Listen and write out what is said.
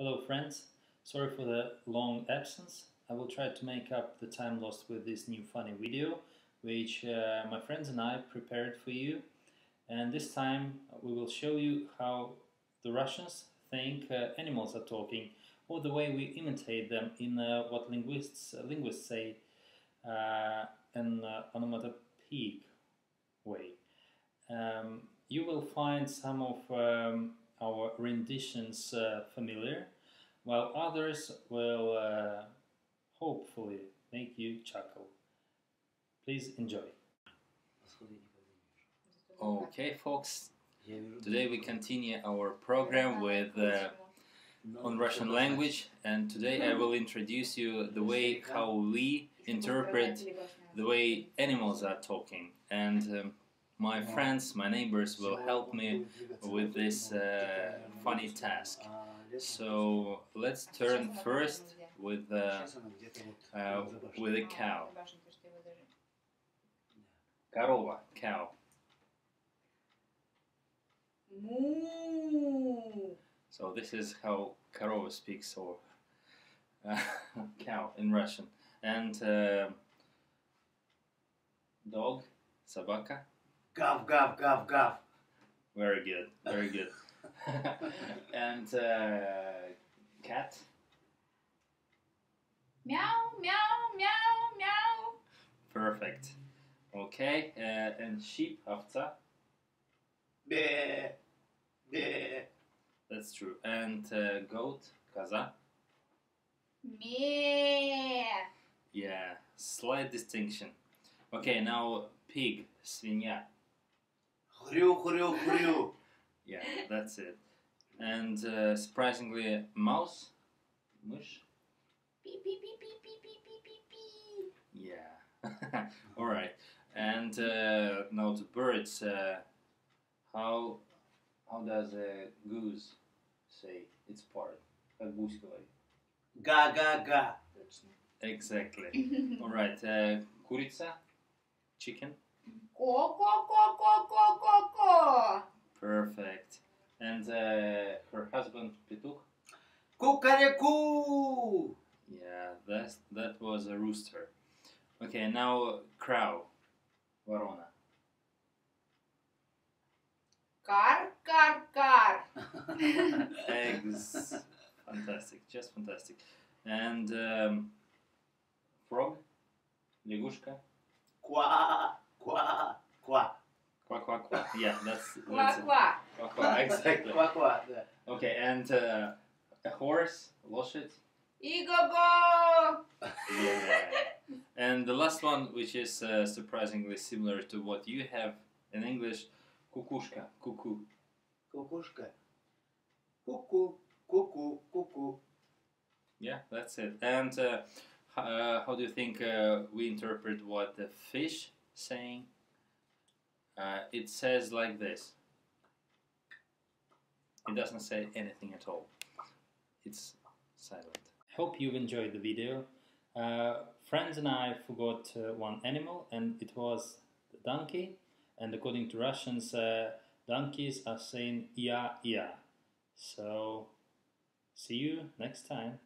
Hello friends, sorry for the long absence. I will try to make up the time lost with this new funny video, which uh, my friends and I prepared for you. And this time we will show you how the Russians think uh, animals are talking, or the way we imitate them in uh, what linguists uh, linguists say uh, an uh, onomatopoeic way. Um, you will find some of um, our renditions uh, familiar, while others will uh, hopefully make you chuckle. Please enjoy. Okay, folks, today we continue our program with uh, on Russian language, and today I will introduce you the way how we interpret the way animals are talking, and um, my friends, my neighbors will help me with this uh, funny task. So let's turn first with uh, uh, with a cow. Корова, cow. Moo. So this is how корова speaks or uh, cow in Russian. And uh, dog, собака. Guff guff guff guff, Very good, very good. and uh, cat? Meow, meow, meow, meow. Perfect. Okay, uh, and sheep after? Bleh, bleh. That's true. And uh, goat, kaza? Meh. Yeah, slight distinction. Okay, now pig, svinya. Хрю, хрю, хрю. Yeah, that's it. And uh, surprisingly, mouse, mush. Пи, пи, пи, пи, пи, пи, пи, пи, пи. Yeah. All right. And uh, now to birds. Uh, how how does a goose say its part? Как гусь говорит. Га, га, га. Exactly. All right. Uh, курица, chicken. Ко, ко, ко, ко, ко, ко, ко. Perfect. And uh, her husband, петух. Кукареку. Yeah, that that was a rooster. Okay, now crow, ворона. Кар, кар, кар. Eggs. fantastic, just fantastic. And um, frog, лягушка. Ква, ква, ква. Yeah, that's. that's Kwakwa. Exactly. Kwakwa. Yeah. Okay, and uh, a horse, Loshit. Igobo! Yeah. and the last one, which is uh, surprisingly similar to what you have in English, kukushka, kuku. Kukushka. Kuku, kuku, kuku. Yeah, that's it. And uh, uh, how do you think uh, we interpret what the fish saying? Uh, it says like this. It doesn't say anything at all. It's silent. Hope you've enjoyed the video. Uh, friends and I forgot uh, one animal, and it was the donkey. And according to Russians, uh, donkeys are saying "ia ia." So, see you next time.